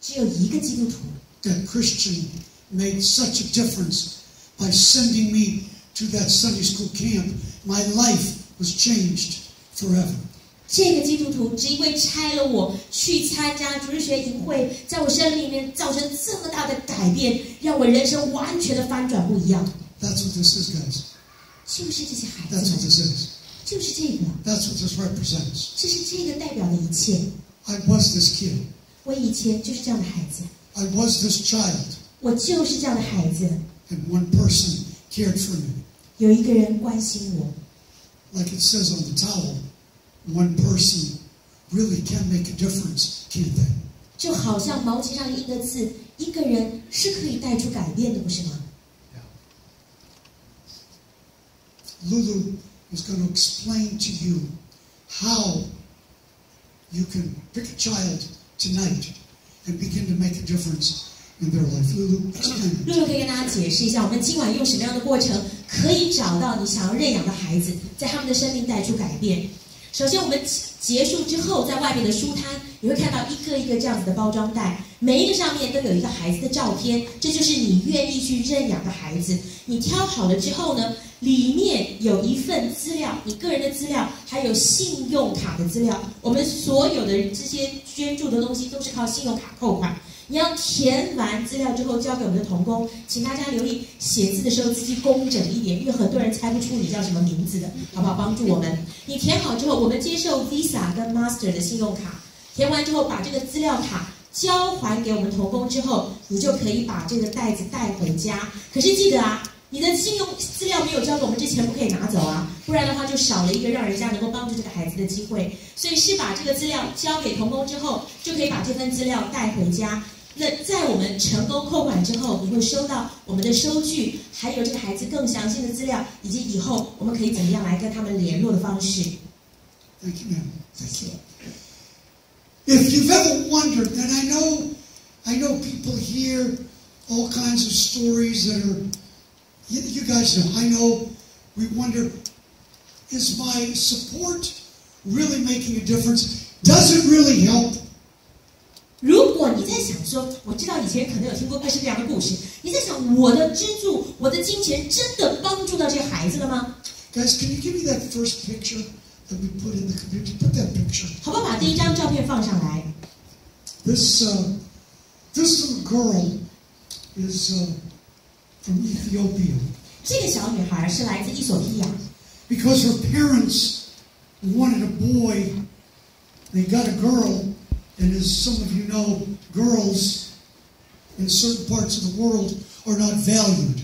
只有一个基督徒。 That Christian made such a difference by sending me to that Sunday school camp. My life was changed forever. 这个基督徒只因为差了我去参加主日学营会，在我生命里面造成这么大的改变，让我人生完全的翻转不一样。 That's what this is, guys. 就是这些孩 That's 子 what 们， this is. 就是这个， That's what this represents. 这是这个代表的一切。 I was this kid. 我以前就是这样的孩子， I was this child. 我就是这样的孩子。 And one person cared for me. 有一个人关心我， Like it says on the towel, one person really can make a difference, can't they? 就好像毛巾上印的字，一个人是可以带出改变的，不是吗？ Lulu is going to explain to you how you can pick a child tonight and begin to make a difference in their life. Lulu, explain. 露露可以跟大家解释一下，我们今晚用什么样的过程可以找到你想要认养的孩子，在他们的生命带出改变。首先，我们结束之后，在外面的书摊，你会看到一个一个这样子的包装袋，每一个上面都有一个孩子的照片，这就是你愿意去认养的孩子。你挑好了之后呢，里面有一份资料，你个人的资料，还有信用卡的资料。我们所有的这些捐助的东西都是靠信用卡扣款。你要填完资料之后交给我们的童工，请大家留意写字的时候字迹工整一点，因为很多人猜不出你叫什么名字的，好不好？帮助我们。你填好之后，我们接受 Visa 跟 Master 的信用卡，填完之后把这个资料卡交还给我们童工之后，你就可以把这个袋子带回家。可是记得啊，你的信用资料没有交给我们之前不可以拿走啊，不然的话就少了一个让人家能够帮助这个孩子的机会。所以是把这个资料交给童工之后，就可以把这份资料带回家。那在我们成功扣款之后，你会收到我们的收据，还有这个孩子更详细的资料，以及以后我们可以怎么样来跟他们联络的方式。Thank you, ma'am. 谢谢。If you've ever wondered, and I know, I know people hear all kinds of stories that are, you, you guys know, I know, we wonder, is my support really making a difference? Does it really help? 如果你在想说，我知道以前可能有听过各式各样的故事，你在想我的资助、我的金钱真的帮助到这些孩子了吗？ Guys, can you give me that first picture that we put in the computer? Put that picture. 好不好？把第一张照片放上来。 This uh, this little girl is uh, from Ethiopia 这个小女孩是来自伊索比亚， because her parents wanted a boy. They got a girl, and as some of you know, girls in certain parts of the world are not valued.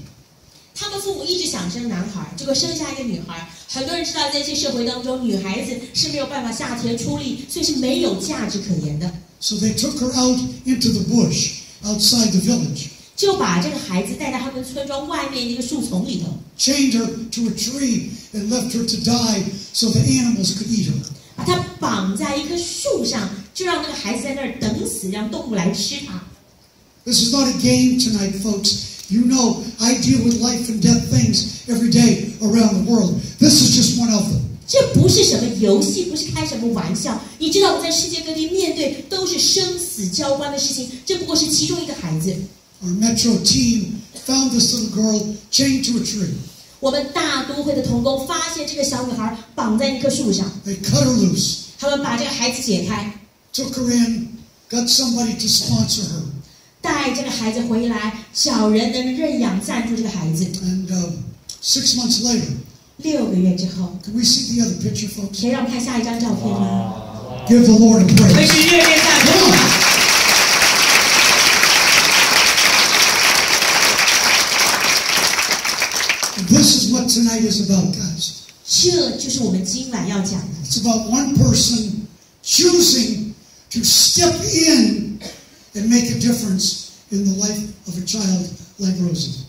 他们父母一直想生男孩，结果生下一个女孩。很多人知道，在这社会当中，女孩子是没有办法下田出力，所以是没有价值可言的。 So they took her out into the bush outside the village, 就把这个孩子带到 他们村庄外面一个树丛里头， chained her to a tree, and left her to die so the animals could eat her. 把他绑在一棵树上，就让那个孩子在那儿等死，让动物来吃他。 This is not a game tonight, folks. You know, I deal with life and death things every day around the world. This is just one of them. 这不是什么游戏，不是开什么玩笑。你知道我在世界各地面对都是生死交关的事情，这不过是其中一个孩子。 Our Metro team found this little girl chained to a tree. 我们大都会的童工发现这个小女孩绑在一棵树上，They cut her loose, 他们把这个孩子解开，took her in, got somebody to sponsor her. 带这个孩子回来，找人能认养赞助这个孩子。And um, six months later, 六个月之后，can we see the other picture, folks? 可以让我们看下一张照片吗？Give the Lord a praise. 是热烈赞 Come is about, guys. 这就是我们今晚要讲的。 It's about one person choosing to step in and make a difference in the life of a child like Rosie.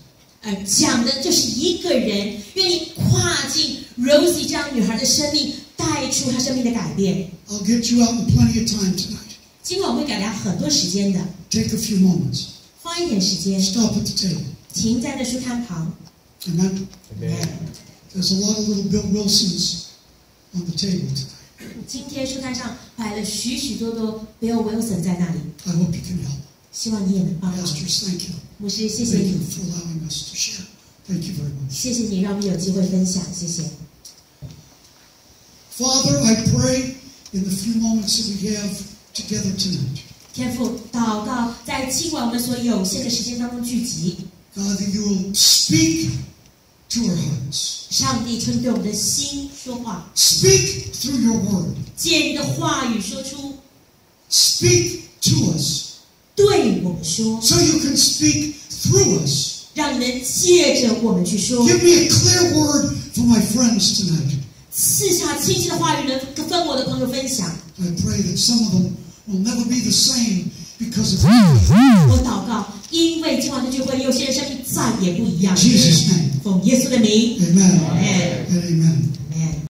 呃，讲的就是一个人愿意跨进 Rosie 这样女孩的生命，带出她生命的改变。 I'll get you out in plenty of time tonight. 今晚我会给大家很多时间的， Take a few moments. 花一点时间， Stop at the table. 停在那书摊旁。 Amen. There's a lot of little Bill Wilsons on the table tonight. 今天书摊上摆了许许多多 Bill Wilson 在那里， I hope you can help. 希望你也能帮忙。 Pastors, thank you. 牧师，谢谢 Thank 你 you，for allowing us to share. Thank you very much. 谢谢你让我们有机会分享，谢谢。 Father, I pray in the few moments that we have together tonight, 天父，祷告在今晚我们所有限的时间当中聚集， God, that you will speak to our hearts. 上帝求你对我们的心说话， Speak through your word. 借你的话语说出， Speak to us 对我们说， so you can speak through us. 让你能借着我们去说， Give me a clear word for my friends tonight. 赐下清晰的话语，能跟我的朋友分享。 I pray that some of them will never be the same because of 我祷告，因为今晚的聚会，有些人生命再也不一样。 Jesus' name. From yesterday. Amen. Amen. amen. amen.